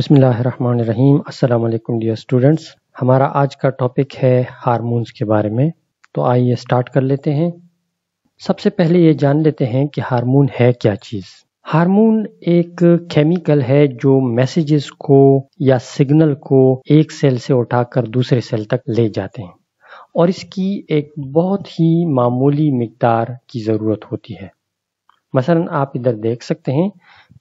अस्सलाम वालेकुम dear students. हमारा आज का टॉपिक है हार्मोन्स के बारे में। तो आइए स्टार्ट कर लेते हैं। सबसे पहले ये जान लेते हैं कि हारमोन है क्या चीज़। हार्मोन एक केमिकल है जो मैसेजेस को या सिग्नल को एक सेल से उठाकर दूसरे सेल तक ले जाते हैं। और इसकी एक बहुत ही मामूली मकदार की ज़रूरत होती है। मसलन आप इधर देख सकते हैं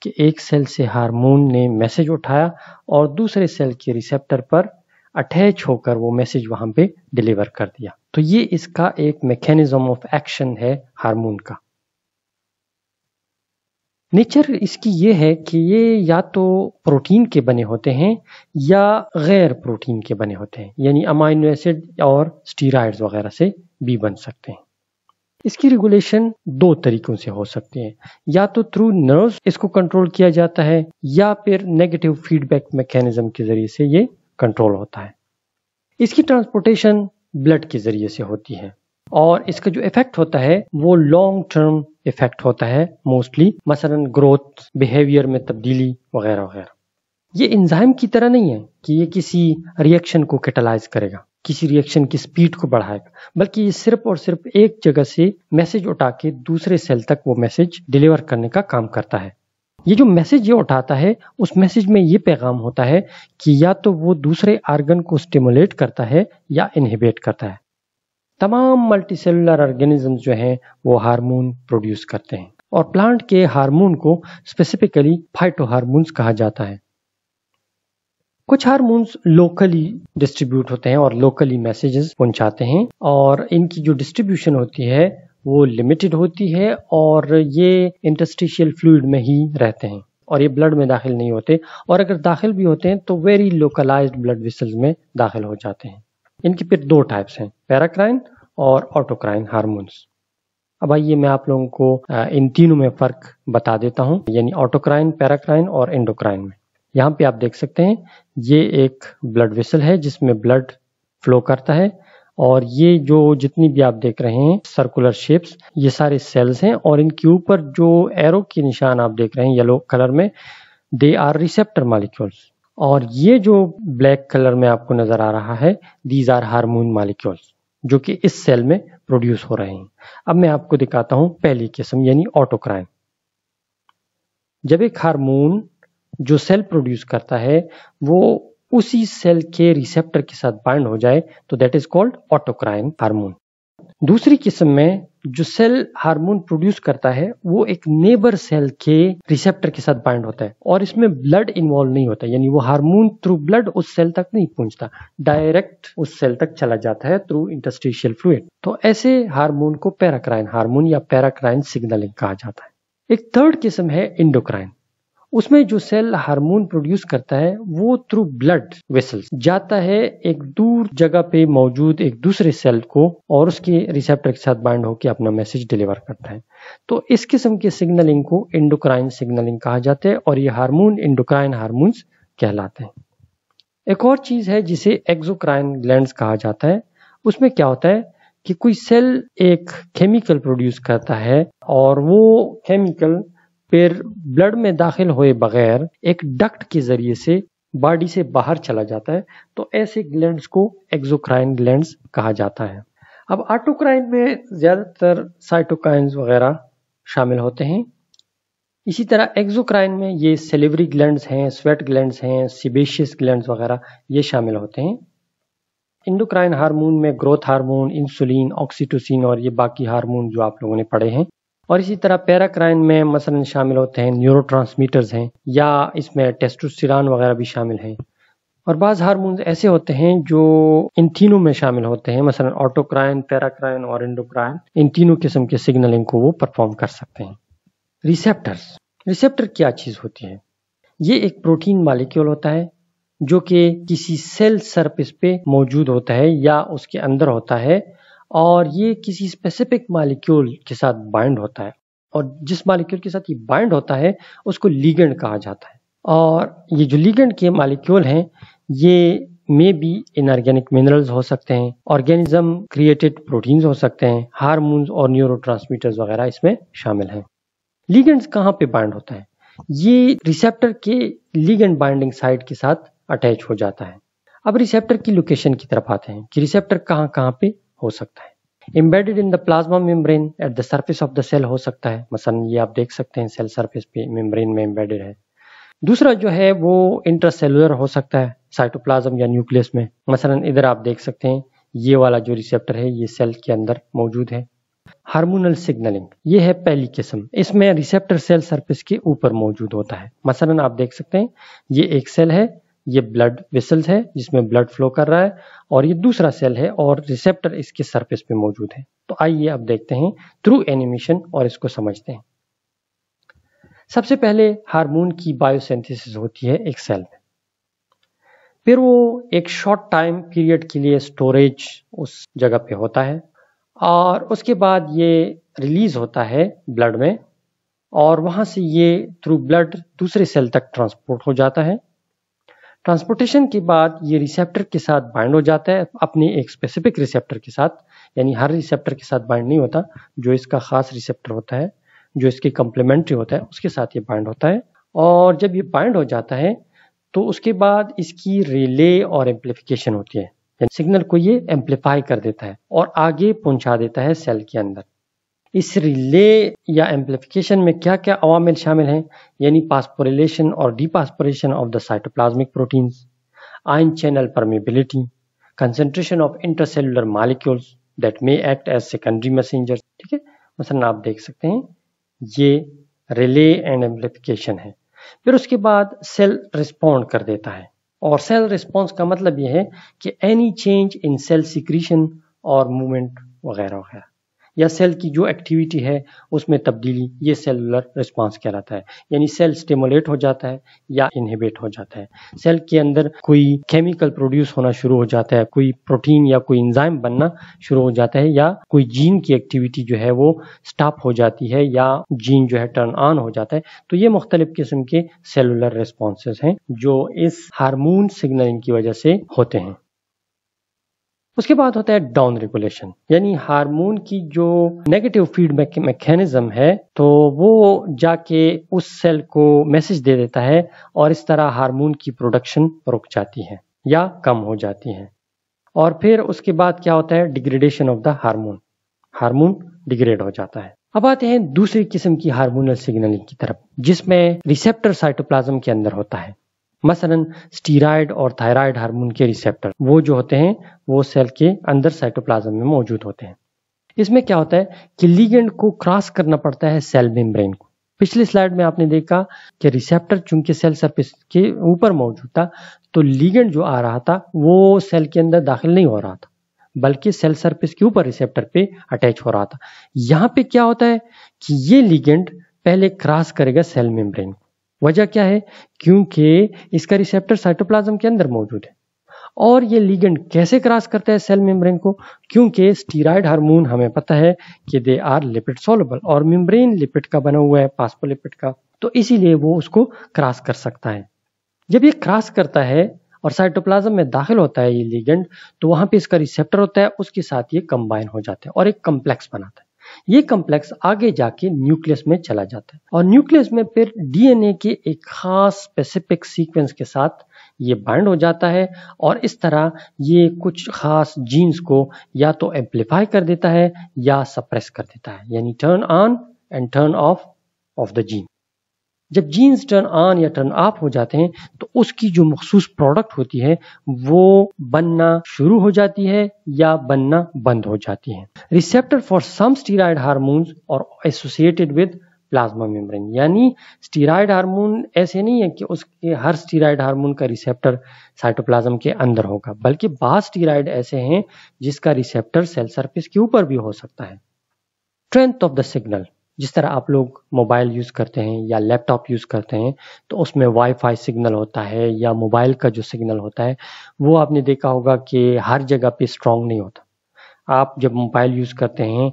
कि एक सेल से हार्मोन ने मैसेज उठाया और दूसरे सेल के रिसेप्टर पर अटैच होकर वो मैसेज वहाँ पे डिलीवर कर दिया। तो ये इसका एक मैकेनिज्म ऑफ़ एक्शन है हार्मोन का। नेचर इसकी ये है कि ये या तो प्रोटीन के बने होते हैं या गैर प्रोटीन के बने होते हैं, यानी अमाइनो एसिड और स्टीराइड्स वगैरह से भी बन सकते हैं। इसकी रेगुलेशन दो तरीकों से हो सकती है। या तो थ्रू नर्व इसको कंट्रोल किया जाता है, या फिर नेगेटिव फीडबैक मैकेनिज्म के ज़रिए से ये कंट्रोल होता है। इसकी ट्रांसपोर्टेशन ब्लड के ज़रिए से होती है। और इसका जो इफ़ेक्ट होता है, वो लॉन्ग टर्म इफ़ेक्ट होता है मोस्टली मसलन ग्रोथ बिहेवियर में तब्दीली वगैरह वगैरह ये इंजाइम की तरह नहीं है कि ये किसी रिएक्शन को कैटलाइज करेगा। किसी रिएक्शन की स्पीड को बढ़ाएगा। बल्कि ये सिर्फ़ और सिर्फ़ एक जगह से मैसेज उठा के दूसरे सेल तक वो मैसेज डिलीवर करने का काम करता है। ये जो मैसेज ये उठाता है, उस मैसेज में ये पैगाम होता है कि या तो वो दूसरे आर्गन को स्टिमुलेट करता है या इनहिबिट करता है। तमाम मल्टीसेलुलर ऑर्गेनिज्म जो हैं, वो हार्मोन प्रोड्यूस करते हैं। और प्लांट के हार्मोन को स्पेसिफिकली फाइटो हार्मोन्स कहा जाता है। कुछ हारमोन्स लोकली डिस्ट्रीब्यूट होते हैं और लोकली मैसेजेस पहुंचाते हैं और इनकी जो डिस्ट्रीब्यूशन होती है, वो लिमिटेड होती है और ये इंटस्टिशियल फ्लूड में ही रहते हैं और ये ब्लड में दाखिल नहीं होते और अगर दाखिल भी होते हैं तो वेरी लोकलाइज्ड ब्लड विसल्स में दाखिल हो जाते हैं। इनके फिर दो टाइप्स हैं पैराक्राइन और ऑटोक्राइन हार्मोन्स अब आइए मैं आप लोगों को इन तीनों में फ़र्क बता देता हूँ, यानी ऑटोक्राइन पैराक्राइन और एंडोक्राइन में। यहाँ पे आप देख सकते हैं ये एक ब्लड वेसल है जिसमें ब्लड फ्लो करता है और ये जो जितनी भी आप देख रहे हैं सर्कुलर शेप्स ये सारे सेल्स हैं और इनके ऊपर जो एरो के निशान आप देख रहे हैं येलो कलर में दे आर रिसेप्टर मालिक्यूल्स और ये जो ब्लैक कलर में आपको नज़र आ रहा है दीज आर हार्मोन मालिक्यूल्स जो कि इस सेल में प्रोड्यूस हो रहे हैं। अब मैं आपको दिखाता हूँ पहली किस्म, यानी ऑटोक्राइन जब एक हार्मोन जो सेल प्रोड्यूस करता है, वो उसी सेल के रिसेप्टर के साथ बाइंड हो जाए तो that is called autocrine hormone दूसरी किस्म में जो सेल हार्मोन प्रोड्यूस करता है, वो एक नेबर सेल के रिसेप्टर के साथ बाइंड होता है, और इसमें ब्लड इन्वॉल्व नहीं होता, यानी वो हार्मोन थ्रू ब्लड उस सेल तक नहीं पहुँचता डायरेक्ट उस सेल तक चला जाता है थ्रू इंटस्टिशियल फ्लूड तो ऐसे हार्मोन को पैराक्राइन हार्मोन या पैराक्राइन सिग्नलिंग कहा जाता है। एक थर्ड किस्म है इंडोक्राइन उसमें जो सेल हार्मोन प्रोड्यूस करता है, वो थ्रू ब्लड वेसल्स जाता है एक दूर जगह पे मौजूद एक दूसरे सेल को और उसके रिसेप्टर के साथ बाइंड होकर अपना मैसेज डिलीवर करता है। तो इस किस्म के सिग्नलिंग को इंडोक्राइन सिग्नलिंग कहा जाता है और ये हार्मोन इंडोक्राइन हार्मोन्स कहलाते हैं। एक और चीज़ है जिसे एक्सोक्राइन ग्लैंड कहा जाता है। उसमें क्या होता है कि कोई सेल एक केमिकल प्रोड्यूस करता है और वो केमिकल फिर ब्लड में दाखिल हुए बगैर एक डक्ट के ज़रिए से बॉडी से बाहर चला जाता है। तो ऐसे ग्लैंड्स को एक्सोक्राइन ग्लैंड्स कहा जाता है। अब आटोक्राइन में ज़्यादातर साइटोकाइंस वगैरह शामिल होते हैं। इसी तरह एक्सोक्राइन में ये सेलिवरी ग्लैंड्स हैं, स्वेट ग्लैंड्स हैं, सिबेशियस ग्लैंड्स वगैरह ये शामिल होते हैं। इंडोक्राइन हार्मोन में ग्रोथ हार्मोन, इंसुलिन, ऑक्सीटोसिन और ये बाकी हार्मोन जो आप लोगों ने पढ़े हैं और इसी तरह पैराक्राइन में मसलन शामिल होते हैं न्यूरो हैं, या इसमें टेस्टोस्टेरॉन वगैरह भी शामिल हैं। और बाज़ हारमोन ऐसे होते हैं जो इन तीनों में शामिल होते हैं, मसलन ऑटोक्राइन पैराक्राइन और इंडोक्राइन इन तीनों किस्म के सिग्नलिंग को वो परफॉर्म कर सकते हैं। रिसेप्टर्स रिसेप्टर क्या चीज़ होती है? ये एक प्रोटीन मालिक्यूल होता है, जो कि किसी सेल सरफेस पे मौजूद होता है या उसके अंदर होता है और ये किसी स्पेसिफिक मालिक्यूल के साथ बाइंड होता है। और जिस मालिक्यूल के साथ ये बाइंड होता है, उसको लीगेंड कहा जाता है। और ये जो लीगेंड के मालिक्यूल हैं, ये मे बी इनऑर्गेनिक मिनरल्स हो सकते हैं ऑर्गेनिज्म क्रिएटेड प्रोटीन्स हो सकते हैं हार्मोन्स और न्यूरो वगैरह इसमें शामिल हैं। लीगेंड्स कहाँ पे बाइंड होता है? ये रिसेप्टर के लीगेंड बाइंडिंग साइट के साथ अटैच हो जाता है। अब रिसेप्टर की लोकेशन की तरफ़ आते हैं कि रिसेप्टर कहाँ कहाँ पे हो सकता है। Embedded in the plasma membrane at the surface of the cell हो सकता है। मसलन ये आप देख सकते हैं सेल सरफेस पे मेम्ब्रेन में एम्बेडेड है। दूसरा जो है, वो इंटरसेलुलर हो सकता है साइटोप्लाज्म या न्यूक्लियस में। मसलन इधर आप देख सकते हैं, ये वाला जो रिसेप्टर है, ये सेल के अंदर मौजूद है। हार्मोनल सिग्नलिंग ये है पहली किस्म। इसमें रिसेप्टर सेल सरफेस के ऊपर मौजूद होता है। मसलन आप देख सकते हैं, ये एक सेल है ये ब्लड वेसल्स है, जिसमें ब्लड फ्लो कर रहा है, और ये दूसरा सेल है, और रिसेप्टर इसके सरफेस पे मौजूद है। तो आइए अब देखते हैं थ्रू एनिमेशन और इसको समझते हैं। सबसे पहले हार्मोन की बायोसिंथेसिस होती है एक सेल में। फिर वो एक शॉर्ट टाइम पीरियड के लिए स्टोरेज उस जगह पे होता है, और उसके बाद ये रिलीज़ होता है ब्लड में, और वहाँ से ये थ्रू ब्लड दूसरे सेल तक ट्रांसपोर्ट हो जाता है। ट्रांसपोर्टेशन के बाद ये रिसेप्टर के साथ बाइंड हो जाता है, अपने एक स्पेसिफिक रिसेप्टर के साथ, यानी हर रिसेप्टर के साथ बाइंड नहीं होता, जो इसका खास रिसेप्टर होता है, जो इसके कम्प्लीमेंट्री होता है, उसके साथ ये बाइंड होता है। और जब ये बाइंड हो जाता है तो उसके बाद इसकी रिले और एम्पलीफिकेशन होती है। सिग्नल को ये एम्पलीफाई कर देता है और आगे पहुँचा देता है सेल के अंदर। इस रिले या एम्पलीफिकेशन में क्या क्या अवामिल शामिल हैं? यानी पासपोरेशन और dephosphorylation of the cytoplasmic proteins ion channel permeability concentration of intercellular molecules that may act as secondary messenger ठीक है? मसलन आप देख सकते हैं, ये रिले एंड एम्पलीफिकेशन है। फिर उसके बाद सेल रिस्पॉन्ड कर देता है। और सेल रिस्पॉन्स का मतलब यह है कि any change in cell secretion और मूवमेंट वगैरह वगैरह या सेल की जो एक्टिविटी है, उसमें तब्दीली, ये सेलुलर रिस्पांस कहलाता है। यानी सेल स्टिमुलेट हो जाता है या इनहिबिट हो जाता है। सेल के अंदर कोई केमिकल प्रोड्यूस होना शुरू हो जाता है, कोई प्रोटीन या कोई इंजाइम बनना शुरू हो जाता है या कोई जीन की एक्टिविटी जो है वो स्टॉप हो जाती है या जीन जो है टर्न ऑन हो जाता है। तो ये मुख्तलिफ़ किस्म के सेलुलर रिस्पॉन्सेज हैं जो इस हारमोन सिग्नलिंग की वजह से होते हैं। उसके बाद होता है डाउन रेगुलेशन यानी हार्मोन की जो नेगेटिव फीडबैक मैकेनिज्म है तो वो जाके उस सेल को मैसेज दे देता है और इस तरह हार्मोन की प्रोडक्शन रुक जाती है या कम हो जाती है। और फिर उसके बाद क्या होता है? Degradation of the hormone hormone degrade हो जाता है। अब आते हैं दूसरी किस्म की हार्मोनल सिग्नलिंग की तरफ़, जिसमें रिसेप्टर साइटोप्लाज्म के अंदर होता है। मसलन स्टीराइड और थायराइड हार्मोन के रिसेप्टर, वो जो होते हैं, वो सेल के अंदर साइटोप्लाज्म में मौजूद होते हैं। इसमें क्या होता है कि लिगेंड को क्रॉस करना पड़ता है सेल मेम्ब्रेन को। पिछली स्लाइड में आपने देखा कि रिसेप्टर चूँकि सेल सरफेस के ऊपर मौजूद था तो लिगेंड जो आ रहा था, वो सेल के अंदर दाखिल नहीं हो रहा था, बल्कि सेल सरफेस के ऊपर रिसेप्टर पे अटैच हो रहा था। यहाँ पे क्या होता है कि ये लिगेंड पहले क्रॉस करेगा सेल मेम्ब्रेन को। वजह क्या है? क्योंकि इसका रिसेप्टर साइटोप्लाज्म के अंदर मौजूद है। और ये लिगेंड कैसे क्रॉस करता है सेल मेम्ब्रेन को? क्योंकि स्टीराइड हार्मोन हमें पता है कि दे आर लिपिड सोलेबल और मेम्ब्रेन लिपिड का बना हुआ है पास्पोलिपिड का। तो इसीलिए वो उसको क्रॉस कर सकता है। जब ये क्रॉस करता है और साइटोप्लाज्म में दाखिल होता है ये लिगेंड तो वहाँ पे इसका रिसेप्टर होता है, उसके साथ ये कंबाइन हो जाता है और एक कम्प्लेक्स बनाता है। ये कम्प्लेक्स आगे जाके न्यूक्लियस में चला जाता है। और न्यूक्लियस में फिर डीएनए के एक खास स्पेसिफिक सीक्वेंस के साथ ये बाइंड हो जाता है और इस तरह ये कुछ खास जीन्स को या तो एम्पलीफाई कर देता है या सप्रेस कर देता है। यानी turn on and turn off off the gene जब जीन्स टर्न ऑन या टर्न ऑफ़ हो जाते हैं तो उसकी जो मखसूस प्रोडक्ट होती है, वो बनना शुरू हो जाती है या बनना बंद हो जाती है। Receptor for some steroid hormones और एसोसिएटेड विद प्लाज्मा मेम्ब्रेन यानी स्टीराइड हार्मोन ऐसे नहीं है कि उसके हर स्टीराइड हार्मोन का रिसेप्टर साइटोप्लाज्म के अंदर होगा, बल्कि बाद स्टीराइड ऐसे हैं जिसका रिसेप्टर सेल सरफेस के ऊपर भी हो सकता है। स्ट्रेंथ ऑफ़ द सिग्नल जिस तरह आप लोग मोबाइल यूज़ करते हैं या लैपटॉप यूज़ करते हैं तो उसमें वाईफाई सिग्नल होता है या मोबाइल का जो सिग्नल होता है, वो आपने देखा होगा कि हर जगह पे स्ट्रांग नहीं होता। आप जब मोबाइल यूज़ करते हैं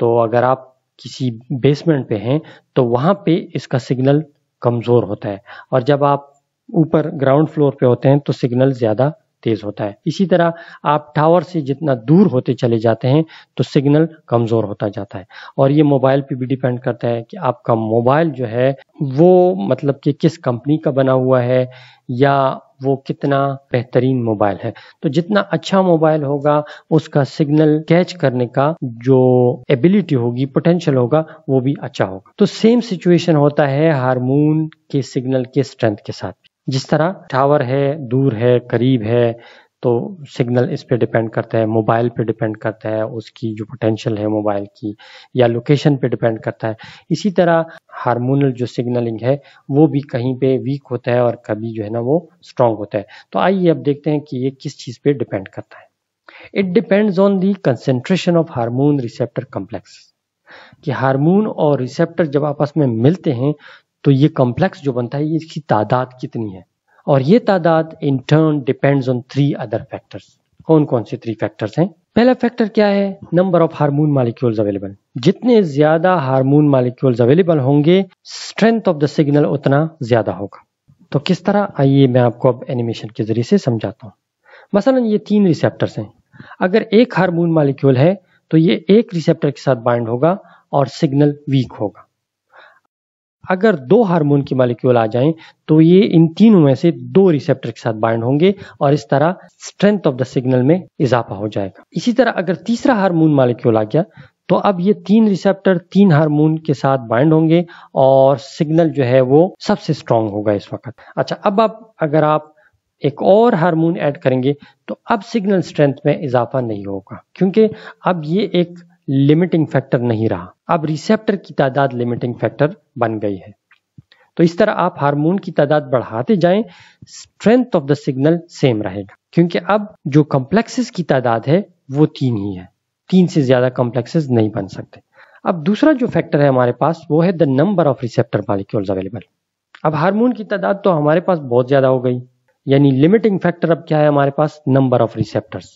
तो अगर आप किसी बेसमेंट पे हैं तो वहाँ पे इसका सिग्नल कमज़ोर होता है। और जब आप ऊपर ग्राउंड फ्लोर पे होते हैं तो सिग्नल ज़्यादा तेज होता है। इसी तरह आप टावर से जितना दूर होते चले जाते हैं तो सिग्नल कमज़ोर होता जाता है। और ये मोबाइल पे भी डिपेंड करता है कि आपका मोबाइल जो है, वो मतलब कि किस कंपनी का बना हुआ है, या वो कितना बेहतरीन मोबाइल है। तो जितना अच्छा मोबाइल होगा, उसका सिग्नल कैच करने का जो एबिलिटी होगी पोटेंशियल होगा, वो भी अच्छा होगा। तो सेम सिचुएशन होता है हारमोन के सिग्नल के स्ट्रेंथ के साथ जिस तरह टावर है, दूर है, करीब है तो सिग्नल इस पे डिपेंड करता है मोबाइल पे डिपेंड करता है, उसकी जो पोटेंशियल है मोबाइल की, या लोकेशन पे डिपेंड करता है। इसी तरह हारमोनल जो सिग्नलिंग है, वो भी कहीं पे वीक होता है और कभी जो है ना वो स्ट्रांग होता है। तो आइए अब देखते हैं कि ये किस चीज़ पे डिपेंड करता है। It depends on the concentration of hormone receptor complex कि हारमोन और रिसेप्टर जब आपस में मिलते हैं तो ये कॉम्प्लेक्स जो बनता है इसकी तादाद कितनी है? और ये तादाद in turn depends on three other factors कौन कौन से थ्री फैक्टर्स हैं? पहला फैक्टर क्या है? Number of hormone molecules available जितने ज़्यादा हार्मोन मालिक्यूल्स अवेलेबल होंगे स्ट्रेंथ ऑफ़ द सिग्नल उतना ज़्यादा होगा। तो किस तरह? आइए मैं आपको अब एनिमेशन के ज़रिए से समझाता हूँ। मसलन ये तीन रिसेप्टर्स हैं। अगर एक हार्मोन मालिक्यूल है तो ये एक रिसेप्टर के साथ बाइंड होगा और सिग्नल वीक होगा। अगर दो हार्मोन की मालिक्यूल आ जाएँ तो ये इन तीनों में से दो रिसेप्टर के साथ बाइंड होंगे और इस तरह स्ट्रेंथ ऑफ़ द सिग्नल में इजाफा हो जाएगा। इसी तरह अगर तीसरा हार्मोन मालिक्यूल आ गया तो अब ये तीन रिसेप्टर, तीन हार्मोन के साथ बाइंड होंगे और सिग्नल जो है वो सबसे स्ट्रांग होगा इस वक्त। अच्छा अब आप, अगर आप एक और हार्मोन ऐड करेंगे तो अब सिग्नल स्ट्रेंथ में इजाफा नहीं होगा, क्योंकि अब ये एक लिमिटिंग फैक्टर नहीं रहा। अब रिसेप्टर की तादाद लिमिटिंग फैक्टर बन गई है। तो इस तरह आप हार्मोन की तादाद बढ़ाते जाएँ strength of the signal same रहेगा। क्योंकि अब जो कॉम्प्लेक्सेस की तादाद है, वो तीन ही है। तीन से ज़्यादा कॉम्प्लेक्सेस नहीं बन सकते। अब दूसरा जो फैक्टर है हमारे पास, वो है the number of receptor molecules available अब हार्मोन की तादाद तो हमारे पास बहुत ज़्यादा हो गई। यानी लिमिटिंग फैक्टर अब क्या है हमारे पास? नंबर ऑफ़ रिसेप्टर्स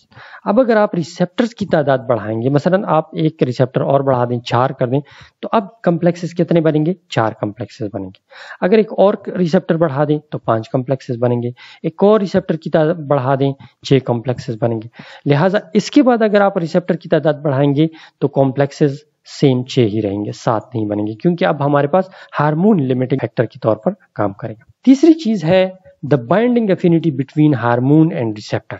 अब अगर आप रिसेप्टर्स की तादाद बढ़ाएँगे, मसलन आप एक रिसेप्टर और बढ़ा दें, चार कर दें तो अब कम्प्लेक्सेस कितने बनेंगे? चार कम्प्लेक्सेस बनेंगे। अगर एक और रिसेप्टर बढ़ा दें तो पाँच कम्प्लेक्सेस बनेंगे। एक और रिसेप्टर की तादाद बढ़ा दें, छह कॉम्प्लेक्सेस बनेंगे। लिहाजा इसके बाद अगर आप रिसेप्टर की तादाद बढ़ाएँगे तो कॉम्प्लेक्सेस सेम छह ही रहेंगे, सात नहीं बनेंगे, क्योंकि अब हमारे पास हार्मोन लिमिटिंग फैक्टर के तौर पर काम करेगा। तीसरी चीज़ है the binding affinity between hormone and receptor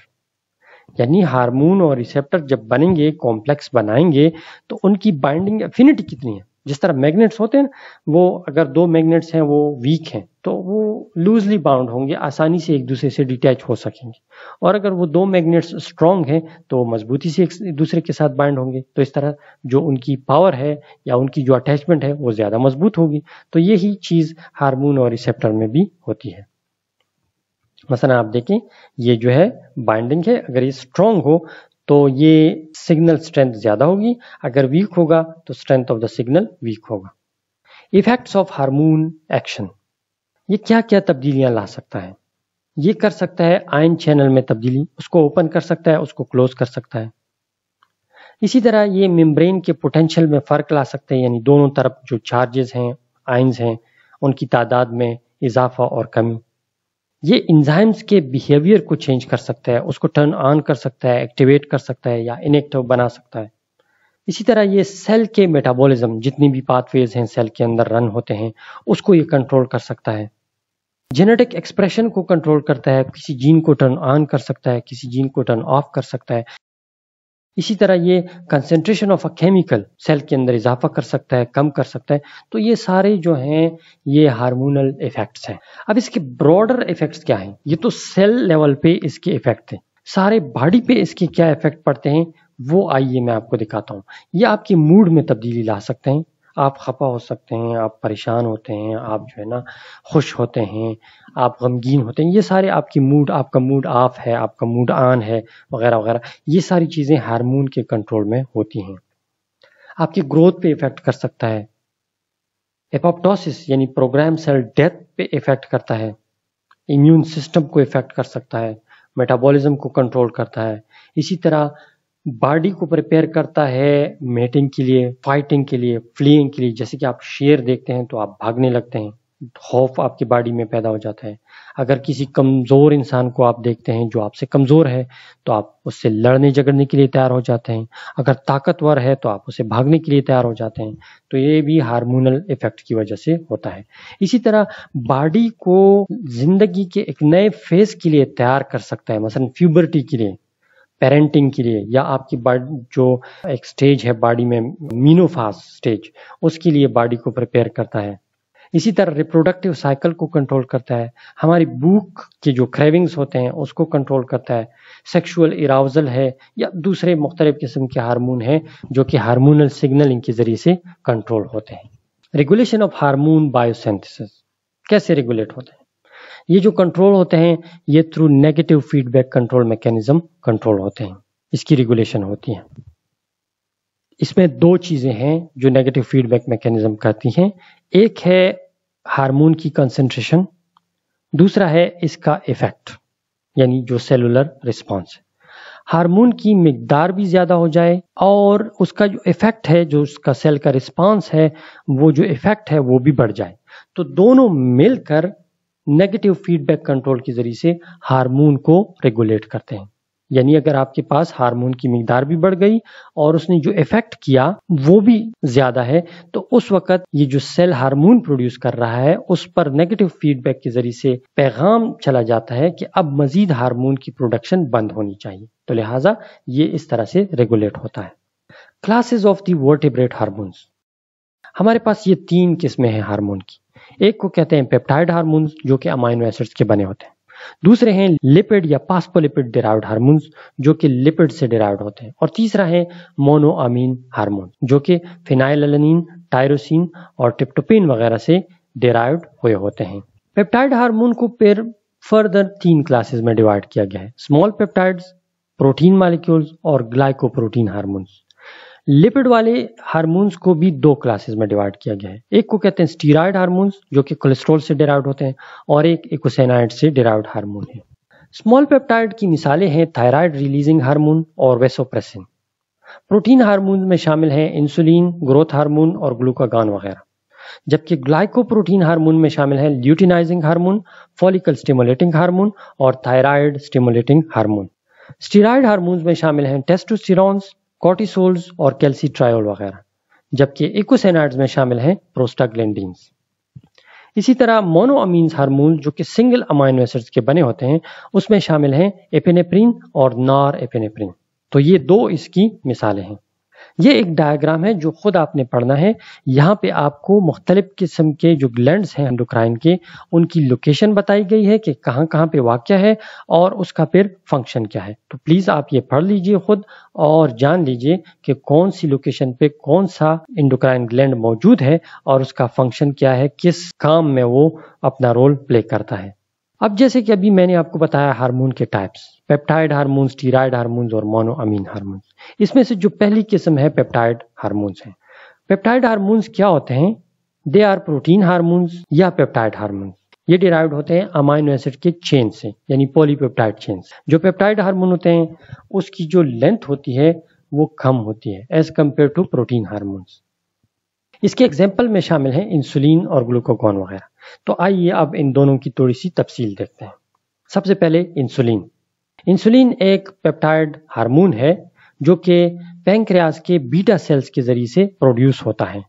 यानी हार्मोन और रिसेप्टर जब बनेंगे कॉम्प्लेक्स बनाएँगे तो उनकी बाइंडिंग एफिनिटी कितनी है? जिस तरह मैग्नेट्स होते हैं वो अगर दो मैग्नेट्स हैं, वो वीक हैं तो वो लूजली बाउंड होंगे, आसानी से एक दूसरे से डिटैच हो सकेंगे। और अगर वो दो मैग्नेट्स स्ट्रांग हैं तो मजबूती से एक दूसरे के साथ बाइंड होंगे। तो इस तरह जो उनकी पावर है, या उनकी जो अटैचमेंट है, वो ज़्यादा मज़बूत होगी। तो यही चीज़ हार्मोन और रिसेप्टर में भी होती है। मसला आप देखें, ये जो है बाइंडिंग है। अगर ये स्ट्रॉन्ग हो तो ये सिग्नल स्ट्रेंथ ज़्यादा होगी। अगर वीक होगा तो strength of the signal weak होगा। इफेक्ट्स ऑफ़ हार्मोन एक्शन ये क्या क्या तब्दीलियाँ ला सकता है? ये कर सकता है आयन चैनल में तब्दीली। उसको ओपन कर सकता है, उसको क्लोज कर सकता है। इसी तरह ये मेम्ब्रेन के पोटेंशियल में फ़र्क ला सकते हैं, यानी दोनों तरफ़ जो चार्जेस हैं आयंस हैं, उनकी तादाद में इजाफा और कमी। ये इंजाइम्स के बिहेवियर को चेंज कर सकता है, उसको टर्न ऑन कर सकता है एक्टिवेट कर सकता है या इनएक्टिव बना सकता है। इसी तरह ये सेल के मेटाबॉलिज्म जितनी भी पाथवेज हैं सेल के अंदर रन होते हैं, उसको ये कंट्रोल कर सकता है। जेनेटिक एक्सप्रेशन को कंट्रोल करता है, किसी जीन को टर्न ऑन कर सकता है, किसी जीन को टर्न ऑफ़ कर सकता है। इसी तरह ये concentration of a chemical cell के अंदर इजाफा कर सकता है, कम कर सकता है तो ये सारे जो हैं, ये हार्मोनल इफेक्ट्स हैं। अब इसके ब्रॉडर इफेक्ट्स क्या हैं? ये तो सेल लेवल पे इसके इफ़ेक्ट हैं। सारे बॉडी पे इसके क्या इफ़ेक्ट पड़ते हैं? वो आइए मैं आपको दिखाता हूँ। ये आपके मूड में तब्दीली ला सकते हैं। आप खफा हो सकते हैं, आप परेशान होते हैं, आप जो है ना खुश होते हैं, आप गमगीन होते हैं। ये सारे आपकी मूड आपका मूड ऑफ़ है, आपका मूड ऑन है, वगैरह वगैरह। ये सारी चीज़ें हार्मोन के कंट्रोल में होती हैं। आपकी ग्रोथ पे इफ़ेक्ट कर सकता है। एपोप्टोसिस यानी प्रोग्राम सेल डेथ पे इफ़ेक्ट करता है। इम्यून सिस्टम को इफ़ेक्ट कर सकता है। मेटाबॉलिज्म को कंट्रोल करता है। इसी तरह बॉडी को प्रिपेयर करता है मेटिंग के लिए, फाइटिंग के लिए, फ्लीइंग के लिए। जैसे कि आप शेर देखते हैं तो आप भागने लगते हैं, खौफ आपकी बॉडी में पैदा हो जाता है। अगर किसी कमज़ोर इंसान को आप देखते हैं जो आपसे कमज़ोर है तो आप उससे लड़ने झगड़ने के लिए तैयार हो जाते हैं। अगर ताकतवर है तो आप उसे भागने के लिए तैयार हो जाते हैं। तो ये भी हार्मोनल इफ़ेक्ट की वजह से होता है। इसी तरह बॉडी को ज़िंदगी के एक नए फ़ेज़ के लिए तैयार कर सकता है, मसलन फ्यूबर्टी के लिए। पेरेंटिंग के लिए या आपकी जो एक स्टेज है बॉडी में मीनोफास स्टेज उसके लिए बॉडी को प्रिपेयर करता है। इसी तरह रिप्रोडक्टिव साइकिल को कंट्रोल करता है। हमारी भूख के जो क्रेविंग्स होते हैं, उसको कंट्रोल करता है। सेक्सुअल इराउजल है या दूसरे मुख्तलिफ़ किस्म के हारमोन हैं, जो कि हारमोनल सिग्नलिंग के ज़रिए से कंट्रोल होते हैं। रेगुलेशन ऑफ़ हारमोन बायोसेंथिस कैसे रेगुलेट होते हैं? ये जो कंट्रोल होते हैं, ये through negative feedback control mechanism control होते हैं। इसकी रेगुलेशन होती है। इसमें दो चीज़ें हैं जो नेगेटिव फीडबैक मैकेनिज्म कहती हैं। एक है हार्मोन की कंसंट्रेशन दूसरा है इसका इफ़ेक्ट यानी जो सेलुलर रिस्पॉन्स हार्मोन की मकदार भी ज़्यादा हो जाए और उसका जो इफ़ेक्ट है, जो उसका सेल का रिस्पॉन्स है, वो जो इफ़ेक्ट है, वो भी बढ़ जाए। तो दोनों मिलकर नेगेटिव फीडबैक कंट्रोल के ज़रिए से हार्मोन को रेगुलेट करते हैं। यानी अगर आपके पास हार्मोन की मकदार भी बढ़ गई और उसने जो इफ़ेक्ट किया, वो भी ज़्यादा है तो उस वक्त ये जो सेल हार्मोन प्रोड्यूस कर रहा है, उस पर नेगेटिव फीडबैक के ज़रिए से पैगाम चला जाता है कि अब मजीद हार्मोन की प्रोडक्शन बंद होनी चाहिए। तो लिहाजा ये इस तरह से रेगुलेट होता है। क्लासेज ऑफ़ दी वर्टिब्रेट हमारे पास ये तीन किस्में हैं हार्मोन की। एक को कहते हैं पेप्टाइड हार्मोन्स जो कि अमाइनो एसिड्स के बने होते हैं। दूसरे हैं लिपिड या पास्पोलिपिड डिराइव्ड हार्मोन्स जो कि लिपिड से डिराइव्ड होते हैं। और तीसरा है मोनोअमीन हार्मोन जो कि फिनाइलनिन टायरोसिन और टिप्टोपिन वगैरह से डिराइव्ड हुए होते हैं। पेप्टाइड हार्मोन को फिर फर्दर तीन क्लासेस में डिवाइड किया गया है। स्मॉल पेप्टाइड्स प्रोटीन मालिक्यूल्स और ग्लाइकोप्रोटीन हार्मोन्स लिपिड वाले हार्मोन्स को भी दो क्लासेस में डिवाइड किया गया है। एक को कहते हैं स्टीराइड हार्मोन्स जो कि कोलेस्ट्रॉल से डिराइव्ड होते हैं, और एक इकोसेनाइड से डिराइव्ड हार्मोन है। स्मॉल पेप्टाइड की मिसालें हैं थायराइड रिलीजिंग हार्मोन और वेसोप्रेसिन प्रोटीन हार्मोन में शामिल हैं इंसुलिन ग्रोथ हार्मोन और ग्लूकागान वगैरह। जबकि ग्लाइकोप्रोटीन हार्मोन में शामिल है luteinizing hormone follicle stimulating hormone और thyroid stimulating hormone steroid hormone में शामिल हैं टेस्टोस्टेरॉन्स कॉर्टिसोल्स और कैल्सीट्रायोल वगैरह, जबकि इकोसेनाइड्स में शामिल हैं प्रोस्टाग्लैंडिन्स इसी तरह मोनोअमीन्स हार्मोन जो कि सिंगल अमाइनो एसिड्स के बने होते हैं, उसमें शामिल हैं एपेनेप्रिन और नार एपेनेप्रीन तो ये दो इसकी मिसालें हैं। ये एक डायग्राम है जो खुद आपने पढ़ना है। यहाँ पे आपको मुख्तलिफ़ किस्म के जो ग्लैंड हैं एंडोक्राइन के, उनकी लोकेशन बताई गई है कि कहाँ कहाँ पे वाक्य है और उसका फिर फ़ंक्शन क्या है। तो प्लीज़ आप ये पढ़ लीजिए खुद और जान लीजिए कि कौन सी लोकेशन पे कौन सा इंडोक्राइन ग्लैंड मौजूद है और उसका फ़ंक्शन क्या है, किस काम में वो अपना रोल प्ले करता है। अब जैसे कि अभी मैंने आपको बताया हार्मोन के types peptide hormone steroid hormone और मोनोअमीन हार्मोन इसमें से जो पहली किस्म है पेप्टाइड हार्मोन्स है। पेप्टाइड हार्मोन्स क्या होते हैं? दे आर प्रोटीन हार्मोन्स या पेप्टाइड हार्मोन्स। ये डिराइव्ड होते हैं अमाइनो एसिड के चेन से, यानी पॉलीपेप्टाइड चेन जो पेप्टाइड हार्मोन होते हैं, उसकी जो लेंथ होती है, वो कम होती है as compared to protein hormones. इसके एग्ज़ाम्पल में शामिल हैं इंसुलिन और ग्लूकोकॉन वगैरह। तो आइए अब इन दोनों की थोड़ी सी तफसील देखते हैं। सबसे पहले इंसुलिन इंसुलिन एक पेप्टाइड हार्मोन है, जो कि पैंक्रियाज के बीटा सेल्स के ज़रिए से प्रोड्यूस होता है।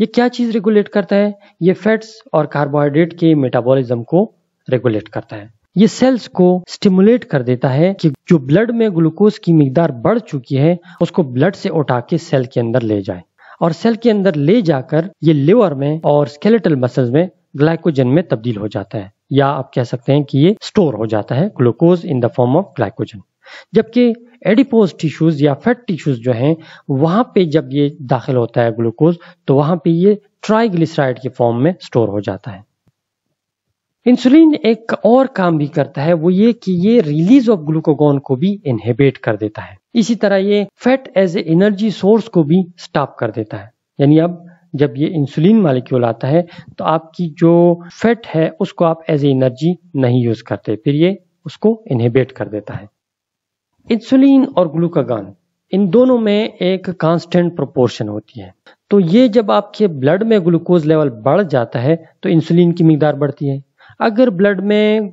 ये क्या चीज़ रेगुलेट करता है? ये फैट्स और कार्बोहाइड्रेट के मेटाबॉलिज्म को रेगुलेट करता है। ये सेल्स को स्टिमुलेट कर देता है कि जो ब्लड में ग्लूकोज की मकदार बढ़ चुकी है, उसको ब्लड से उठा के सेल के अंदर ले जाए। और सेल के अंदर ले जाकर ये लिवर में और स्केलेटल मसल्स में ग्लाइकोजन में तब्दील हो जाता है, या आप कह सकते हैं कि ये स्टोर हो जाता है, glucose in the form of glycogen. जबकि एडिपोज टिश्यूज या फैट टिश्यूज जो हैं, वहाँ पे जब ये दाखिल होता है ग्लूकोज तो वहाँ पे ये ट्राइग्लिसराइड के फॉर्म में स्टोर हो जाता है। इंसुलिन एक और काम भी करता है, वो ये कि ये रिलीज़ ऑफ़ ग्लूकोगोन को भी इनहेबिट कर देता है। इसी तरह ये fat as a energy source को भी स्टॉप कर देता है। यानी अब जब ये इंसुलिन मालिक्यूल आता है तो आपकी जो फैट है, उसको आप एज ए एनर्जी नहीं यूज़ करते। फिर ये उसको इनहिबिट कर देता है। इंसुलिन और ग्लूकागान इन दोनों में एक कांस्टेंट प्रोपोर्शन होती है। तो ये जब आपके ब्लड में ग्लूकोज लेवल बढ़ जाता है तो इंसुलिन की मकदार बढ़ती है। अगर ब्लड में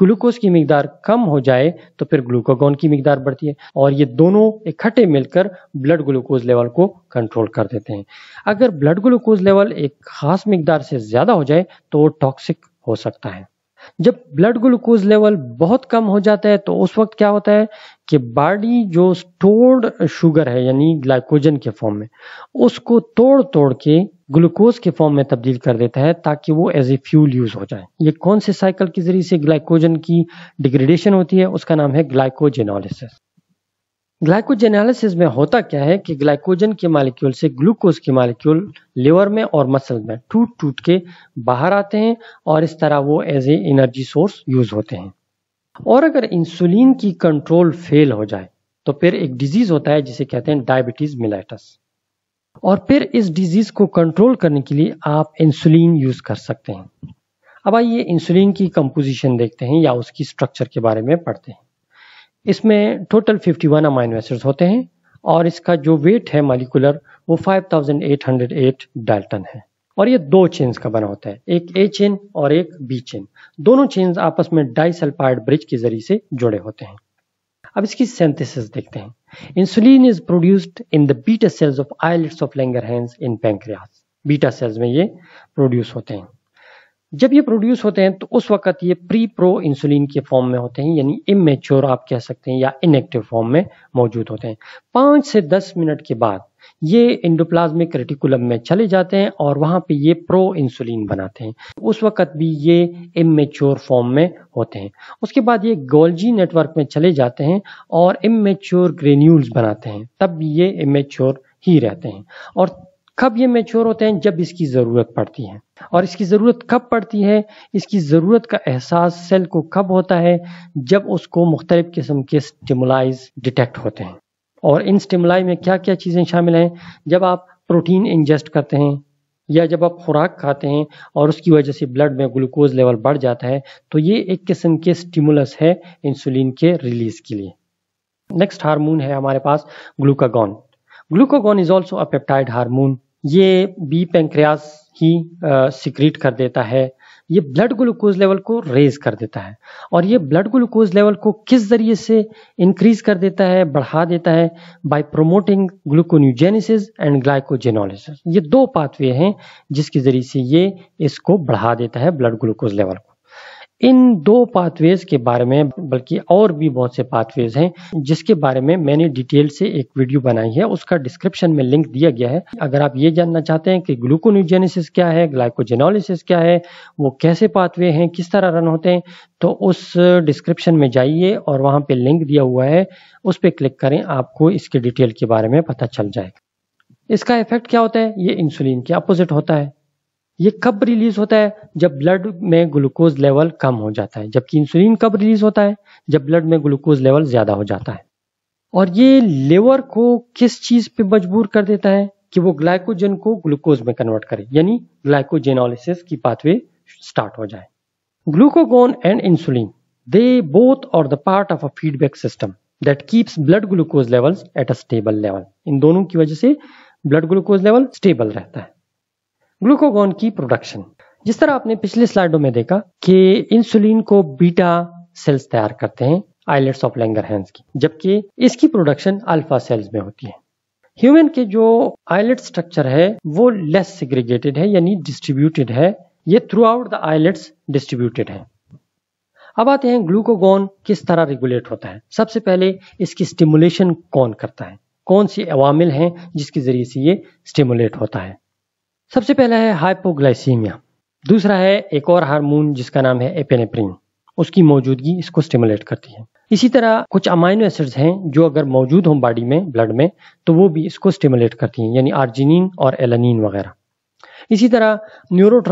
ग्लूकोज की मकदार कम हो जाए तो फिर ग्लूकोगोन की मकदार बढ़ती है और ये दोनों इकट्ठे मिलकर ब्लड ग्लूकोज लेवल को कंट्रोल कर देते हैं। अगर ब्लड ग्लूकोज लेवल एक खास मकदार से ज़्यादा हो जाए तो वो टॉक्सिक हो सकता है। जब ब्लड ग्लूकोज लेवल बहुत कम हो जाता है तो उस वक्त क्या होता है कि बॉडी जो स्टोर्ड शुगर है, यानी ग्लाइकोजन के फॉर्म में, उसको तोड़ तोड़ के ग्लूकोज के फॉर्म में तब्दील कर देता है ताकि वो एज ए फ्यूल यूज़ हो जाए। ये कौन से साइकिल के ज़रिए से ग्लाइकोजन की डिग्रेडेशन होती है, उसका नाम है ग्लाइकोजेनोलिसिस ग्लाइकोजेनालिसिस में होता क्या है कि ग्लाइकोजन के मालिक्यूल से ग्लूकोज के मालिक्यूल लिवर में और मसल में टूट टूट के बाहर आते हैं और इस तरह वो as a energy source use होते हैं। और अगर इंसुलिन की कंट्रोल फेल हो जाए तो फिर एक डिज़ीज़ होता है जिसे कहते हैं डायबिटीज़ मिलाइटस और फिर इस डिज़ीज़ को कंट्रोल करने के लिए आप इंसुलिन यूज़ कर सकते हैं। अब आइए इंसुलिन की कंपोजिशन देखते हैं या उसकी स्ट्रक्चर के बारे में पढ़ते हैं। इसमें टोटल 51 अमाइनो एसिड्स होते हैं और इसका जो वेट है मालिकुलर वो 5808 डाल्टन है। और ये दो चेन्स का बना होता है, एक ए चेन और एक बी चेन दोनों चेन्स आपस में डाइसल्फाइड ब्रिज के ज़रिए से जुड़े होते हैं। अब इसकी सेंथेसिस देखते हैं। Insulin is produced in the beta cells of islets of Langerhans in pancreas beta cells में ये प्रोड्यूस होते हैं। जब ये प्रोड्यूस होते हैं तो उस वक्त ये प्री प्रो इंसुलिन के फॉर्म में होते हैं, यानी इमेच्योर आप कह सकते हैं, या इनएक्टिव फॉर्म में मौजूद होते हैं। पाँच से दस मिनट के बाद ये इंडोप्लाज्मिक रेटिकुलम में चले जाते हैं और वहाँ पे ये प्रो इंसुलिन बनाते हैं। उस वक्त भी ये इमेच्योर फॉर्म में होते हैं। उसके बाद ये गोल्जी नेटवर्क में चले जाते हैं और इमेच्योर ग्रेन्यूल्स बनाते हैं। तब भी ये इमेच्योर ही रहते हैं। और कब ये मेच्योर होते हैं? जब इसकी ज़रूरत पड़ती है। और इसकी ज़रूरत कब पड़ती है? इसकी ज़रूरत का एहसास सेल को कब होता है? जब उसको मुख्तलिफ़ किस्म के स्टिमुलाइज डिटेक्ट होते हैं। और इन स्टिमुलाई में क्या क्या चीज़ें शामिल हैं? जब आप प्रोटीन इंजेस्ट करते हैं या जब आप खुराक खाते हैं और उसकी वजह से ब्लड में ग्लूकोज लेवल बढ़ जाता है तो ये एक किस्म के स्टिमुलस है इंसुलिन के रिलीज़ के लिए। नेक्स्ट हार्मोन है हमारे पास glucagon glucagon is also a peptide hormone ये बी पेंक्रियास ही सिक्रीट कर देता है ये ब्लड ग्लूकोज लेवल को रेज कर देता है। और ये ब्लड ग्लूकोज लेवल को किस ज़रिए से इंक्रीज कर देता है, बढ़ा देता है? By promoting gluconeogenesis and glycogenolysis ये दो पाथवे हैं जिसके ज़रिए से ये इसको बढ़ा देता है ब्लड ग्लूकोज लेवल को। इन दो पाथवेज के बारे में, बल्कि और भी बहुत से पाथवेज हैं, जिसके बारे में मैंने डिटेल से एक वीडियो बनाई है, उसका डिस्क्रिप्शन में लिंक दिया गया है। अगर आप ये जानना चाहते हैं कि ग्लूकोन्यूजेनेसिस क्या है ग्लाइकोजेनोलिसिस क्या है, वो कैसे पाथवे हैं, किस तरह रन होते हैं तो उस डिस्क्रिप्शन में जाइए और वहाँ पे लिंक दिया हुआ है, उस पर क्लिक करें, आपको इसके डिटेल के बारे में पता चल जाएगा। इसका इफ़ेक्ट क्या होता है? ये इंसुलिन के अपोजिट होता है। ये कब रिलीज़ होता है? जब ब्लड में ग्लूकोज लेवल कम हो जाता है, जबकि इंसुलिन कब रिलीज़ होता है? जब ब्लड में ग्लूकोज लेवल ज़्यादा हो जाता है। और ये लेवर को किस चीज़ पे मजबूर कर देता है? कि वो ग्लाइकोजन को ग्लूकोज में कन्वर्ट करे, यानी ग्लाइकोजेनोलिसिस की पाथवे स्टार्ट हो जाए। Glucagon and insulin they both are the part of a feedback system that keeps blood glucose levels at a stable level in दोनों की वजह से ब्लड ग्लूकोज लेवल स्टेबल रहता है। ग्लूकोगॉन की प्रोडक्शन जिस तरह आपने पिछले स्लाइडों में देखा कि इंसुलिन को बीटा सेल्स तैयार करते हैं आइलेट्स ऑफ़ लेंगर हैंस की, जबकि इसकी प्रोडक्शन अल्फ़ा सेल्स में होती है। ह्यूमन के जो आइलेट स्ट्रक्चर है, वो लेस सिग्रीगेटेड है, यानी डिस्ट्रीब्यूटेड है। ये throughout the islets distributed है। अब आते हैं ग्लूकोगॉन किस तरह रेगुलेट होता है। सबसे पहले इसकी स्टिमुलेशन कौन करता है? कौन सी अवामिल हैं जिसके ज़रिए से ये स्टिमुलेट होता है? सबसे पहला है हाइपोग्लाइसीमिया दूसरा है एक और हार्मोन जिसका नाम है एपेनेप्रिन उसकी मौजूदगी इसको स्टिमुलेट करती है। इसी तरह कुछ अमाइनो एसिड्स हैं जो अगर मौजूद हों बॉडी में ब्लड में तो वो भी इसको स्टिमुलेट करती हैं, यानी आर्जिनिन और एलानिन वगैरह। इसी तरह न्यूरो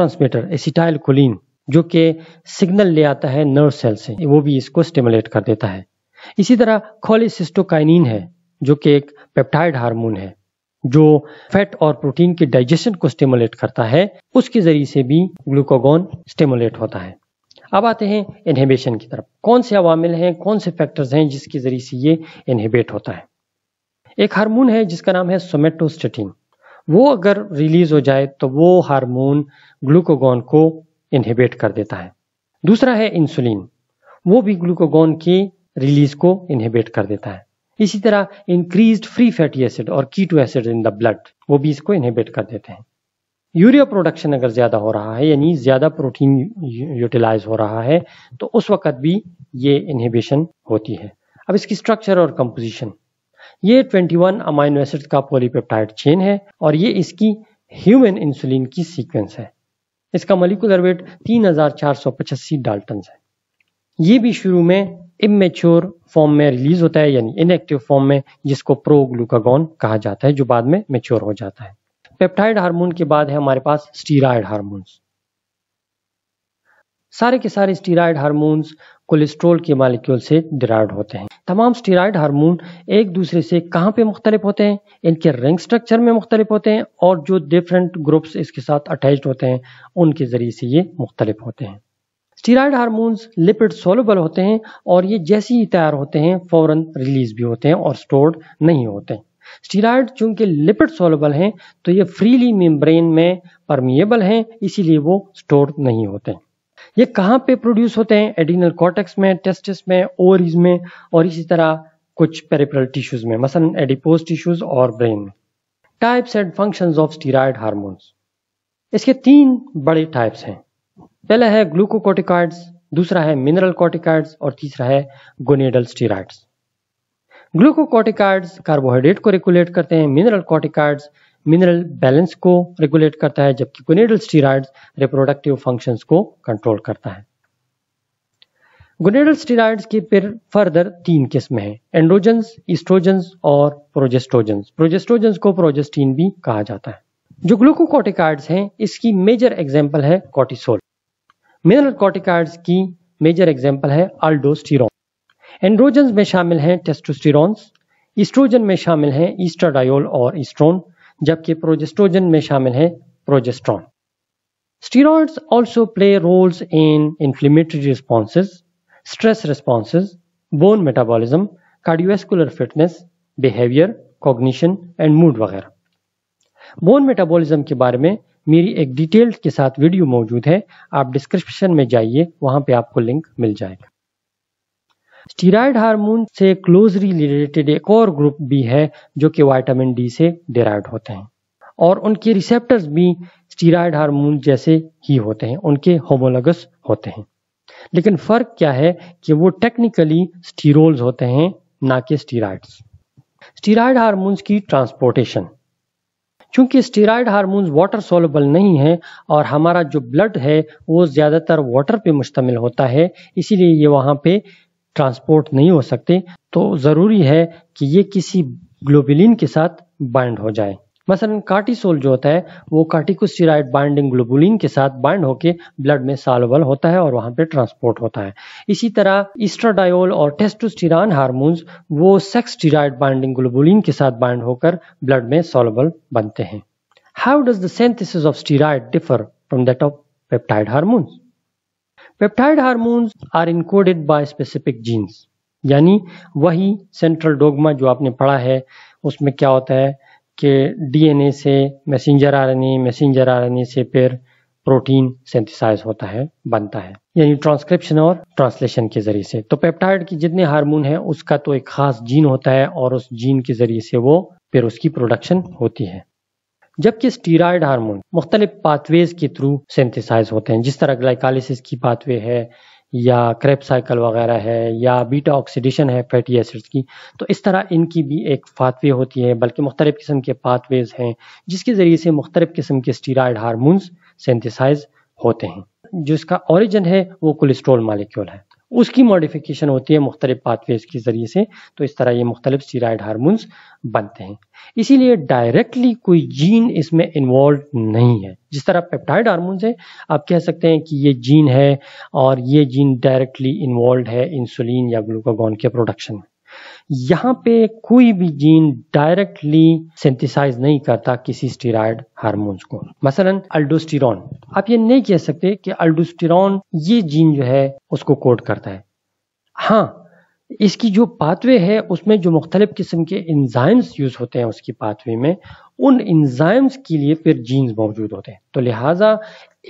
एसिटाइल कोलिन जो कि सिग्नल ले आता है नर्व सेल से, वो भी इसको स्टिमुलेट कर देता है। इसी तरह खोलिसिस्टोकाइनिन है, जो कि एक पेप्टाइड हार्मोन है। जो फैट और प्रोटीन के डाइजेशन को स्टिमुलेट करता है, उसके ज़रिए से भी ग्लूकोगोन स्टिमुलेट होता है। अब आते हैं इनहिबिशन की तरफ़। कौन से अवामिल हैं, कौन से फैक्टर्स हैं जिसके ज़रिए से ये इनहिबिट होता है? एक हार्मोन है जिसका नाम है सोमेटोस्टेटिन वो अगर रिलीज़ हो जाए तो वो हार्मोन ग्लूकोगॉन को इनहिबिट कर देता है। दूसरा है इंसुलिन वो भी ग्लूकोगॉन की रिलीज़ को इनहिबिट कर देता है। इसी तरह इंक्रीज्ड फ्री फैटी एसिड और keto acid in the blood वो भी इसको इनहिबिट कर देते हैं। यूरिया प्रोडक्शन अगर ज़्यादा हो रहा है, यानी ज़्यादा प्रोटीन यूटिलाइज हो रहा है तो उस वक्त भी ये इनहिबिशन होती है। अब इसकी स्ट्रक्चर और कंपोजिशन ये 21 अमाइनो एसिड का पॉलीपेप्टाइड चेन है और ये इसकी ह्यूमन इंसुलिन की सीक्वेंस है। इसका मोलिकुलर वेट तीन हज़ार चार सौ पचासी डाल्टन है। ये भी शुरू में इमेच्योर फॉर्म में रिलीज़ होता है, यानी इनएक्टिव फॉर्म में, जिसको प्रोग्लूकागॉन कहा जाता है, जो बाद में मेच्योर हो जाता है। पेप्टाइड हार्मोन के बाद है हमारे पास स्टीराइड हार्मोन्स सारे के सारे स्टीराइड हार्मोन्स कोलेस्ट्रोल के मालिक्यूल से डिराइव होते हैं। तमाम स्टीराइड हार्मोन एक दूसरे से कहाँ पे मुख्तलिफ़ होते हैं? इनके रिंग स्ट्रक्चर में मुख्तलिफ़ होते हैं, और जो डिफरेंट ग्रुप्स इसके साथ अटैच होते हैं, उनके ज़रिए से ये मुख्तलिफ़ होते हैं। स्टीराइड हार्मोन्स लिपिड सोलबल होते हैं और ये जैसे ही तैयार होते हैं, फ़ौरन रिलीज़ भी होते हैं और स्टोर्ड नहीं होते। हैं स्टीराइड चूँकि लिपिड सोलबल हैं तो ये फ्रीली मेम्ब्रेन में परमिएबल हैं, इसीलिए वो स्टोर नहीं होते। ये कहाँ पे प्रोड्यूस होते हैं? एडिनल कॉटेक्स में, टेस्टिस में, ओवरीज में और इसी तरह कुछ पेरिफेरल टिश्यूज में, मसलन एडिपोज टिश्यूज और ब्रेन में। Types and functions of steroid hormones. इसके तीन बड़े टाइप्स हैं। पहला है ग्लूकोकोटिकॉइड्स दूसरा है मिनरल कॉटिकॉइड्स और तीसरा है गोनेडल स्टीराइड्स। ग्लूकोकोटिकॉइड्स कार्बोहाइड्रेट को रेगुलेट करते हैं, मिनरल कॉटिकॉइड्स मिनरल बैलेंस को रेगुलेट करता है, जबकि गोनेडल स्टीराइड्स रिप्रोडक्टिव फ़ंक्शंस को कंट्रोल करता है। गोनेडल स्टीराइड्स की फिर फर्दर तीन किस्म हैं, एंड्रोजन्स, इस्ट्रोजन्स और प्रोजेस्ट्रोजन्स। प्रोजेस्ट्रोजन्स को प्रोजेस्टीन भी कहा जाता है। जो ग्लूकोकोटिकॉइड्स हैं, इसकी मेजर एग्जांपल है कॉर्टिसोल। मिनरल कॉटिकॉइड्स की मेजर एग्ज़ाम्पल है अल्डोस्टीरोन एंड्रोजन में शामिल हैं टेस्टोस्टेरॉन्स ईस्ट्रोजन में शामिल हैं ईस्ट्राडायोल और ईस्ट्रोन जबकि प्रोजेस्ट्रोजन में शामिल है progesterone steroids also play roles in inflammatory responses stress responses bone metabolism cardiovascular fitness behaviour cognition and mood वगैरह. बोन मेटाबॉलिज्म के बारे में मेरी एक डिटेल्ड के साथ वीडियो मौजूद है। आप डिस्क्रिप्शन में जाइए, वहाँ पे आपको लिंक मिल जाएगा। स्टीराइड हार्मोन से क्लोजली रिलेटेड एक और ग्रुप भी है, जो कि वाइटामिन डी से डिराइव होते हैं। और उनके रिसेप्टर्स भी स्टीराइड हार्मोन जैसे ही होते हैं, उनके होमोलगस होते हैं। लेकिन फ़र्क क्या है कि वो टेक्निकली स्टीरोल्स होते हैं, ना कि स्टीराइड्स। स्टीराइड हार्मोन्स की ट्रांसपोर्टेशन। क्योंकि स्टीराइड हार्मोन्स वाटर सोलेबल नहीं है और हमारा जो ब्लड है, वो ज़्यादातर वाटर पे मुश्तमिल होता है, इसीलिए ये वहाँ पे ट्रांसपोर्ट नहीं हो सकते। तो ज़रूरी है कि ये किसी ग्लोबिलिन के साथ बाइंड हो जाए। मसलन कार्टिसोल जो होता है, वो कार्टिकोस्टेरॉइड बाइंडिंग ग्लोबुलिन के साथ बाइंड होकर ब्लड में सालबल होता है और वहाँ पे ट्रांसपोर्ट होता है। इसी तरह इस्ट्राडायोल और टेस्टोस्टेरॉन हार्मोन्स वो सेक्स स्टीराइड बाइंडिंग ग्लोबुलिन के साथ बाइंड होकर ब्लड में सॉलेबल बनते हैं। How does the synthesis of steroid differ from that of peptide hormones peptide hormones are encoded by specific genes यानी वही सेंट्रल डोगमा जो आपने पढ़ा है, उसमें क्या होता है? कि डीएनए से मैसेंजर आरएनए मैसेंजर आरएनए से फिर प्रोटीन सिंथेसाइज होता है, बनता है। यानी ट्रांसक्रिप्शन और ट्रांसलेशन के ज़रिए से। तो पेप्टाइड के जितने हार्मोन है, उसका तो एक खास जीन होता है और उस जीन के ज़रिए से वो फिर उसकी प्रोडक्शन होती है। जबकि स्टीराइड हार्मोन मुख्तलिफ़ पाथवेज के थ्रू सिंथेसाइज होते हैं। जिस तरह ग्लाइकालिसिस की पाथवे है या क्रेप साइकिल वगैरह है या बीटा ऑक्सीडेशन है फैटी एसिड्स की तो इस तरह इनकी भी एक फाथवे होती है, बल्कि मुख्तलिफ़ किस्म के पाथवेज हैं, जिसके ज़रिए से मुख्तलिफ़ किस्म के स्टीराइड हारमोन्स सिंथेसाइज होते हैं। जिसका ऑरिजन है, वो कोलेस्ट्रोल मालिक्यूल है। उसकी मॉडिफिकेशन होती है मुख्तलि पाथवेज के ज़रिए से। तो इस तरह ये मुख्तलिफ़ स्टीराइड हारमोन्स बनते हैं। इसीलिए डायरेक्टली कोई जीन इसमें इन्वॉल्व नहीं है। जिस तरह पेप्टाइड हारमोन्स है, आप कह सकते हैं कि ये जीन है और ये जीन डायरेक्टली इन्वॉल्व है इंसुलिन या ग्लूकागॉन के प्रोडक्शन में। यहाँ पे कोई भी जीन डायरेक्टली सिंथेसाइज नहीं करता किसी स्टीराइड हार्मोन्स को। मसलन अल्डोस्टिरॉन आप ये नहीं कह सकते कि अल्डोस्टिरॉन ये जीन जो है, उसको कोड करता है। हाँ इसकी जो पाथवे है, उसमें जो मुख्तलिफ़ किस्म के इंजाइम्स यूज़ होते हैं उसकी पाथवे में, उन इंजाइम्स के लिए फिर जीन्स मौजूद होते हैं। तो लिहाजा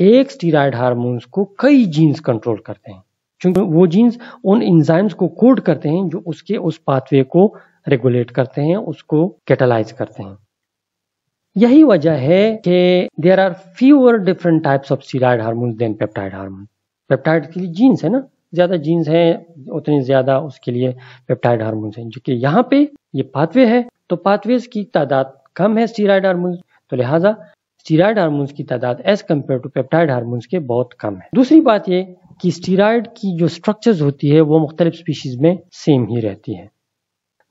एक स्टीराइड हार्मोन्स को कई जीन्स कंट्रोल करते हैं। क्योंकि वो जीन्स उन इंजाइम्स को कोड करते हैं जो उसके उस पाथवे को रेगुलेट करते हैं, उसको कैटलाइज करते हैं। यही वजह है कि there are fewer different types of steroid hormones than peptide hormone peptide के लिए जीन्स है ना? ज़्यादा जीन्स हैं, उतनी ज़्यादा उसके लिए पेप्टाइड हार्मोन्स हैं। जो कि यहाँ पे ये पाथवे है तो पाथवेज की तादाद कम है स्टीराइड हार्मोन्स तो लिहाजा स्टीराइड हार्मोन्स की तादाद as compare to peptide hormones के बहुत कम है। दूसरी बात ये कि स्टीराइड की जो स्ट्रक्चर्स होती है, वो मुख्तलिफ़ स्पीशीज में सेम ही रहती है।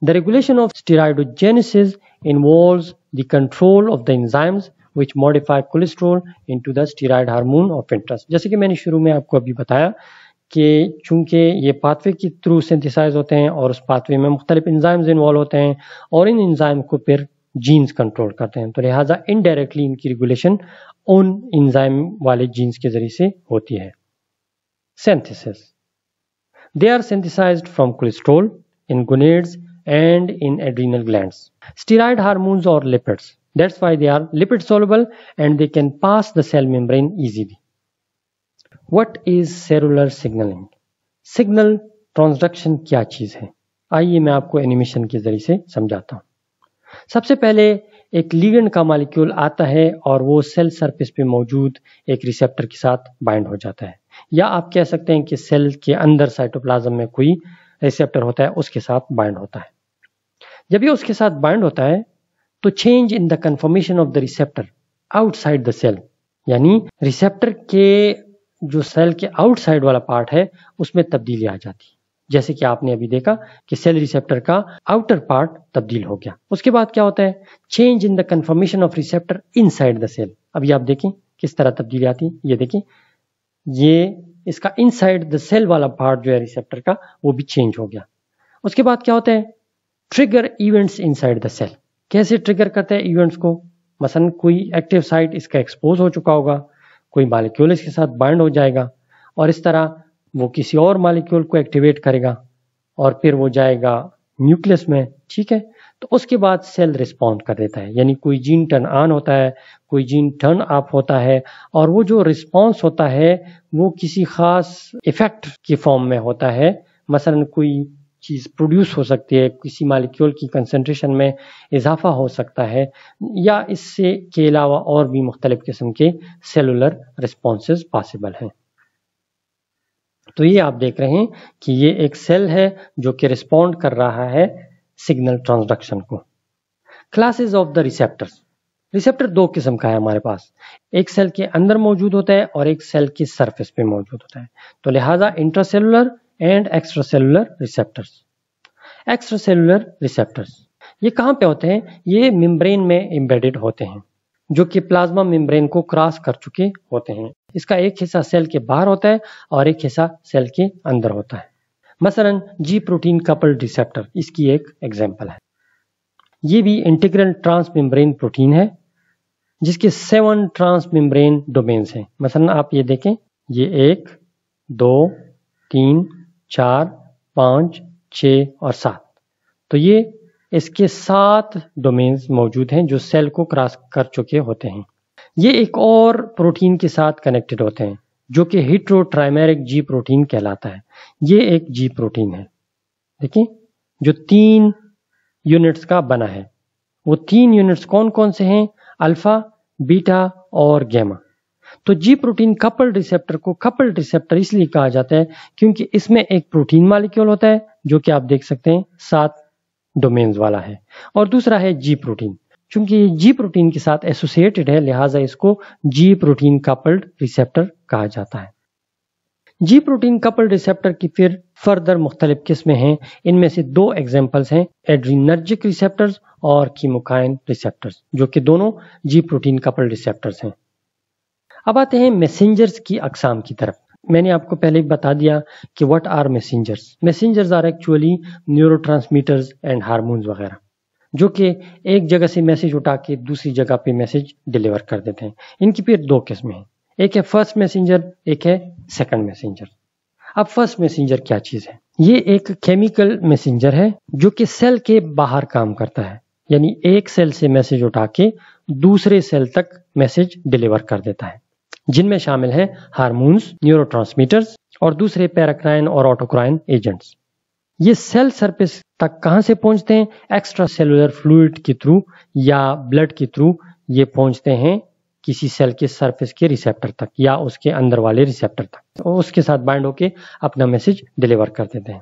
The regulation of steroidogenesis the control of the enzymes which modify cholesterol into the steroid hormone of interest. जैसे कि मैंने शुरू में आपको अभी बताया कि चूँकि ये पाथवे के थ्रू सिंथेसाइज होते हैं और उस पाथवे में मुख्तलिफ़ इंजाइम्स इन्वॉल्व होते हैं और इन इंजाइम को फिर जीन्स कंट्रोल करते हैं। तो लिहाजा इनडायरेक्टली इनकी रेगुलेशन उन इंजाइम वाले जीन्स के ज़रिए से होती है। Synthesis. They are synthesized from cholesterol in gonads and in adrenal glands. Steroid hormones or lipids. That's why they are lipid soluble and they can pass the cell membrane easily. What is cellular signaling? Signal transduction क्या चीज़ है आइए मैं आपको animation के ज़रिए से समझाता हूँ सबसे पहले एक लिगेंड का मालिक्यूल आता है और वो सेल सरफेस पे मौजूद एक रिसेप्टर के साथ बाइंड हो जाता है या आप कह सकते हैं कि सेल के अंदर साइटोप्लाज्म में कोई रिसेप्टर होता है, उसके साथ बाइंड होता है। जब ये उसके साथ बाइंड होता है तो change in the conformation of the receptor outside the cell यानी रिसेप्टर के जो सेल के आउटसाइड वाला पार्ट है, उसमें तब्दीली आ जाती है। जैसे कि आपने अभी देखा कि सेल रिसेप्टर का आउटर पार्ट तब्दील हो गया। उसके बाद क्या होता है? Change in the conformation of receptor inside the cell अभी आप देखें, किस तरह तब्दीली आती है? ये देखें ये इसका इनसाइड द सेल वाला पार्ट जो है रिसेप्टर का, वो भी चेंज हो गया। उसके बाद क्या होता है? Trigger events inside the cell कैसे ट्रिगर करते हैं इवेंट्स को? मसलन कोई एक्टिव साइट इसका एक्सपोज हो चुका होगा, कोई मालिक्यूल इसके साथ बाइंड हो जाएगा, और इस तरह वो किसी और मालिक्यूल को एक्टिवेट करेगा, और फिर वो जाएगा न्यूक्लियस में। ठीक है? तो उसके बाद सेल रिस्पॉन्ड कर देता है। यानी कोई जीन टर्न ऑन होता है, कोई जीन टर्न ऑफ़ होता है, और वो जो रिस्पॉन्स होता है, वो किसी खास इफ़ेक्ट के फॉर्म में होता है। मसलन कोई चीज़ प्रोड्यूस हो सकती है, किसी मालिक्यूल की कंसनट्रेशन में इजाफा हो सकता है, या इससे के अलावा और भी मुख्तलिफ़ किस्म के सेलुलर रिस्पॉन्स पॉसिबल हैं। तो ये आप देख रहे हैं कि ये एक सेल है जो कि रिस्पॉन्ड कर रहा है सिग्नल ट्रांसडक्शन को। Classes of the receptors receptor दो किस्म का है हमारे पास। एक सेल के अंदर मौजूद होता है और एक सेल की सरफेस पे मौजूद होता है। तो लिहाजा intracellular and extracellular receptors extracellular receptors ये कहाँ पे होते हैं? ये मेम्ब्रेन में एम्बेडेड होते हैं, जो कि प्लाज्मा मेम्ब्रेन को क्रॉस कर चुके होते हैं। इसका एक हिस्सा सेल के बाहर होता है और एक हिस्सा सेल के अंदर होता है। मसलन जी प्रोटीन कपल रिसेप्टर इसकी एक एग्ज़ाम्पल है। ये भी इंटीग्रल ट्रांस मेम्ब्रेन प्रोटीन है, जिसके सेवन ट्रांस मेम्ब्रेन डोमेन्स हैं। मसलन आप ये देखें, ये एक, दो, तीन, चार, पाँच छ और सात। तो ये इसके सात डोमेन्स मौजूद हैं जो सेल को क्रॉस कर चुके होते हैं। ये एक और प्रोटीन के साथ कनेक्टेड होते हैं। जो कि हिट्रोट्राइमेरिक जी प्रोटीन कहलाता है। ये एक जी प्रोटीन है। देखिए, जो तीन यूनिट्स का बना है, वो तीन यूनिट्स कौन कौन से हैं? अल्फ़ा, बीटा और गैमा। तो जी प्रोटीन कपल रिसेप्टर को कपल रिसेप्टर इसलिए कहा जाता है क्योंकि इसमें एक प्रोटीन मालिक्यूल होता है, जो कि आप देख सकते हैं, सात डोमेन्स वाला है। और दूसरा है जी प्रोटीन। चूँकि ये जी प्रोटीन के साथ एसोसिएटेड है, लिहाजा इसको जी प्रोटीन कपल्ड रिसेप्टर कहा जाता है। जी प्रोटीन कपल्ड रिसेप्टर की फिर फर्दर मुख्तलिफ़ किस्में हैं। इनमें से दो एग्जाम्पल्स हैं एड्रीनर्जिक रिसेप्टर्स और कीमोकाइन रिसेप्टर्स जो कि दोनों जी प्रोटीन कपल्ड रिसेप्टर्स हैं। अब आते हैं मैसेंजर्स की अकसाम की तरफ़। मैंने आपको पहले बता दिया कि what are messengers messengers are actually neuro and hormones वगैरह। जो कि एक जगह से मैसेज उठा के दूसरी जगह पे मैसेज डिलीवर कर देते हैं। इनकी फिर दो किस्में हैं। एक है फ़र्स्ट मैसेंजर, एक है सेकंड मैसेंजर। अब फ़र्स्ट मैसेंजर क्या चीज़ है? ये एक केमिकल मैसेंजर है जो कि सेल के बाहर काम करता है। यानी एक सेल से मैसेज उठा के दूसरे सेल तक मैसेज डिलीवर कर देता है। जिनमें शामिल है हार्मोन्स, न्यूरोट्रांसमीटर्स और दूसरे पैराक्राइन और ऑटोक्राइन एजेंट्स। ये सेल सरफेस तक कहाँ से पहुँचते हैं? एक्स्ट्रा सेलुलर फ्लूड के थ्रू या ब्लड के थ्रू ये पहुँचते हैं किसी सेल के सरफेस के रिसेप्टर तक या उसके अंदर वाले रिसेप्टर तक। तो उसके साथ बाइंड होके अपना मैसेज डिलीवर कर देते हैं।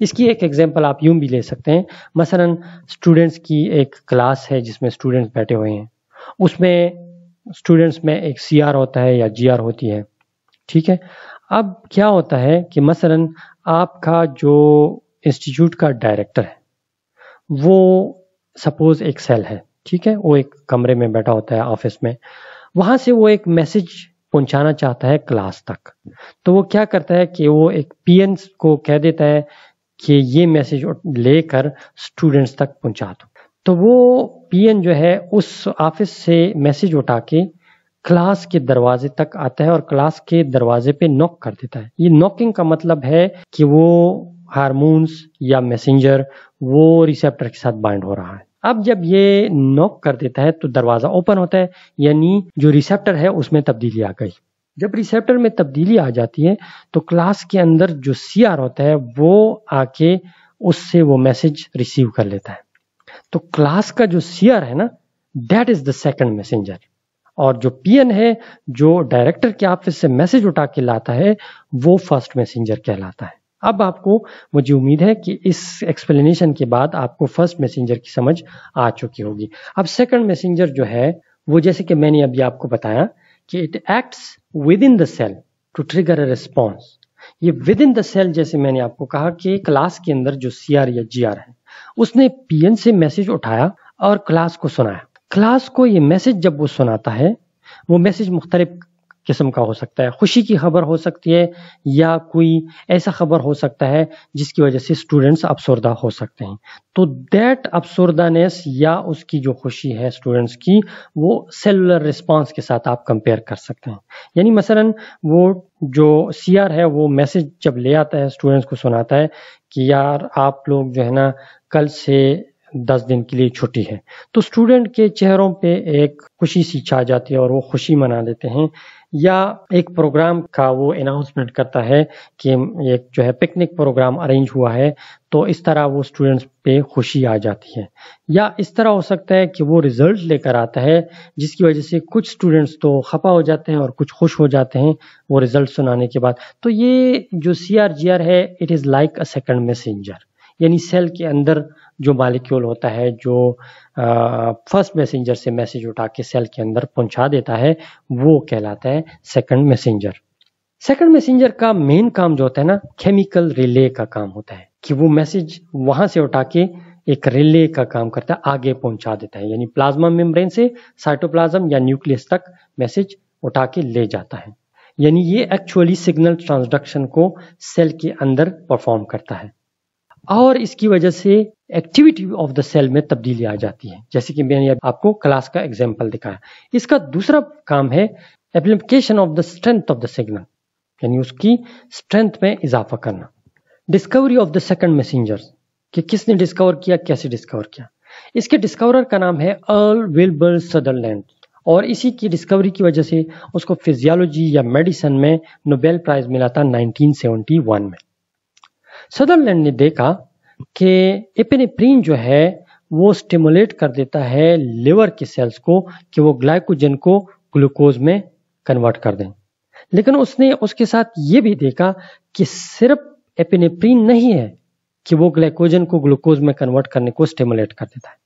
इसकी एक एग्जांपल आप यूँ भी ले सकते हैं। मसलन स्टूडेंट्स की एक क्लास है जिसमें स्टूडेंट्स बैठे हुए हैं। उसमें स्टूडेंट्स में एक सीआर होता है या जीआर होती है। ठीक है? अब क्या होता है कि मसलन आपका जो इंस्टीट्यूट का डायरेक्टर है, वो सपोज़ एक सेल है, ठीक है? वो एक कमरे में बैठा होता है ऑफ़िस में। वहाँ से वो एक मैसेज पहुंचाना चाहता है क्लास तक। तो वो क्या करता है कि वो एक पीएन को कह देता है कि ये मैसेज लेकर स्टूडेंट्स तक पहुँचा दो। तो वो पीएन जो है, उस ऑफ़िस से मैसेज उठा के क्लास के दरवाजे तक आता है और क्लास के दरवाजे पे नॉक कर देता है। ये नॉकिंग का मतलब है कि वो हारमोन्स या मैसेंजर वो रिसेप्टर के साथ बाइंड हो रहा है। अब जब ये नॉक कर देता है तो दरवाज़ा ओपन होता है, यानी जो रिसेप्टर है उसमें तब्दीली आ गई। जब रिसेप्टर में तब्दीली आ जाती है तो क्लास के अंदर जो सी होता है वो आके उससे वो मैसेज रिसीव कर लेता है। तो क्लास का जो सी है ना that is the second messenger और जो पीएन है, जो डायरेक्टर के ऑफ़िस से मैसेज उठा के लाता है, वो फ़र्स्ट मैसेंजर कहलाता है। अब आपको, मुझे उम्मीद है कि इस एक्सप्लेनेशन के बाद आपको फ़र्स्ट मैसेंजर की समझ आ चुकी होगी। अब सेकंड मैसेंजर जो है, वो जैसे कि मैंने अभी आपको बताया कि it acts within the cell to trigger a response ये विद इन द सेल जैसे मैंने आपको कहा कि क्लास के अंदर जो सीआर या जीआर है, उसने पीएन से मैसेज उठाया और क्लास को सुनाया। क्लास को ये मैसेज जब वो सुनाता है, वो मैसेज मुख्तलिफ़ किस्म का हो सकता है। खुशी की खबर हो सकती है या कोई ऐसा खबर हो सकता है जिसकी वजह से स्टूडेंट्स अफसरदा हो सकते हैं। तो दैट अफसरदानेस या उसकी जो खुशी है स्टूडेंट्स की, वो सेलुलर रिस्पांस के साथ आप कंपेयर कर सकते हैं। यानी मसलन वो जो सी है, वो मैसेज जब ले आता है, स्टूडेंट्स को सुनाता है कि यार आप लोग जो है ना, कल से दस दिन के लिए छुट्टी है। तो स्टूडेंट के चेहरों पे एक खुशी सी छा जाती है और वो खुशी मना लेते हैं। या एक प्रोग्राम का वो अनाउंसमेंट करता है कि एक जो है पिकनिक प्रोग्राम अरेंज हुआ है तो इस तरह वो स्टूडेंट्स पे खुशी आ जाती है। या इस तरह हो सकता है कि वो रिज़ल्ट लेकर आता है, जिसकी वजह से कुछ स्टूडेंट्स तो खपा हो जाते हैं और कुछ खुश हो जाते हैं वो रिज़ल्ट सुनाने के बाद। तो ये जो सी आर जी आर है it is like a second messenger यानी सेल के अंदर जो मालिक्यूल होता है, जो फ़र्स्ट मैसेंजर से मैसेज उठा के सेल के अंदर पहुँचा देता है, वो कहलाता है सेकंड मैसेंजर सेकंड मैसेंजर का मेन काम जो होता है ना केमिकल रिले का काम होता है, कि वो मैसेज वहाँ से उठा के एक रिले का काम करता है, आगे पहुँचा देता है, यानी प्लाज्मा मेम्ब्रेन से साइटोप्लाज्म या न्यूक्लियस तक मैसेज उठा के ले जाता है. यानी ये एक्चुअली सिग्नल ट्रांसडक्शन को सेल के अंदर परफॉर्म करता है. और इसकी वजह से एक्टिविटी ऑफ़ द सेल में तब्दीली आ जाती है। जैसे कि मैंने आपको क्लास का एग्ज़ाम्पल दिखाया। इसका दूसरा काम है application of the strength of the signal यानी उसकी स्ट्रेंथ में इजाफा करना। Discovery of the second messenger कि किसने डिस्कवर किया, कैसे डिस्कवर किया। इसके डिस्कवरर का नाम है अर्ल विलबर सदरलैंड और इसी की डिस्कवरी की वजह से उसको फिजियोलॉजी या मेडिसिन में नोबेल प्राइज मिला था 1971 में। सदरलैंड ने देखा कि एपेनेप्रीन जो है, वो स्टिमुलेट कर देता है लिवर के सेल्स को कि वो ग्लाइकोजन को ग्लूकोज में कन्वर्ट कर दें। लेकिन उसने उसके साथ ये भी देखा कि सिर्फ़ एपिनेप्रीन नहीं है कि वो ग्लाइकोजन को ग्लूकोज में कन्वर्ट करने को स्टिमुलेट कर देता है।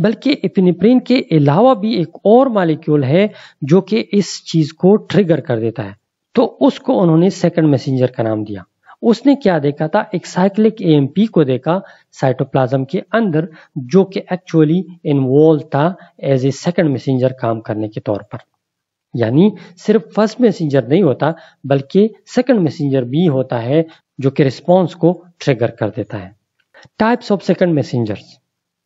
बल्कि एपिनेप्रीन के अलावा भी एक और मालिक्यूल है जो कि इस चीज़ को ट्रिगर कर देता है। तो उसको उन्होंने सेकंड मैसेंजर का नाम दिया। उसने क्या देखा था? एक साइक्लिक एएमपी को देखा साइटोप्लाज्म के अंदर, जो कि एक्चुअली इन्वॉल्व था एज ए सेकंड मैसेंजर काम करने के तौर पर। यानी सिर्फ़ फ़र्स्ट मैसेंजर नहीं होता, बल्कि सेकंड मैसेंजर भी होता है, जो कि रिस्पॉन्स को ट्रिगर कर देता है। टाइप्स ऑफ़ सेकंड मैसेंजर्स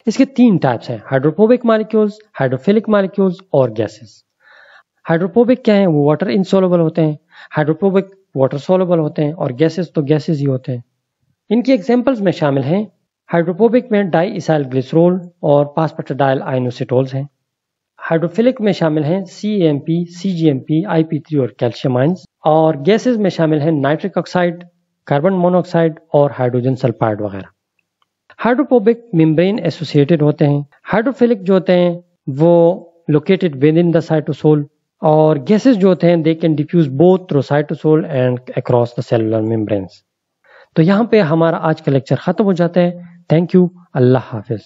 इसके तीन टाइप्स हैं हाइड्रोपोबिक मालिक्यूल्स हाइड्रोफिलिक मालिक्यूल्स और गैसेस हाइड्रोपोबिक क्या है? वो वाटर इंसोलेबल होते हैं। हाइड्रोपोबिक वाटर सोलेबल होते हैं और गैसेस तो गैसेस ही होते हैं। इनकी एग्जांपल्स में शामिल हैं। हाइड्रोपोबिक में डाई इसाइल ग्लिसरोल और पासपेटाडाइल आइनोसिटोल्स हैं। हाइड्रोफिलिक में शामिल हैं C M P C G M P I P three और कैल्शियम आइंस और गैसेज में शामिल हैं नाइट्रिक ऑक्साइड कार्बन मोनोऑक्साइड और हाइड्रोजन सल्फाइड वगैरह। हाइड्रोपोबिक मेम्ब्रेन एसोसिएटेड होते हैं। हाइड्रोफिलिक जो होते हैं, वो located within the cytosol और गैसेस जो होते हैं they can diffuse both through cytosol and across the cellular membranes तो यहाँ पे हमारा आज का लेक्चर खत्म हो जाता है। थैंक यू अल्लाह हाफिज़।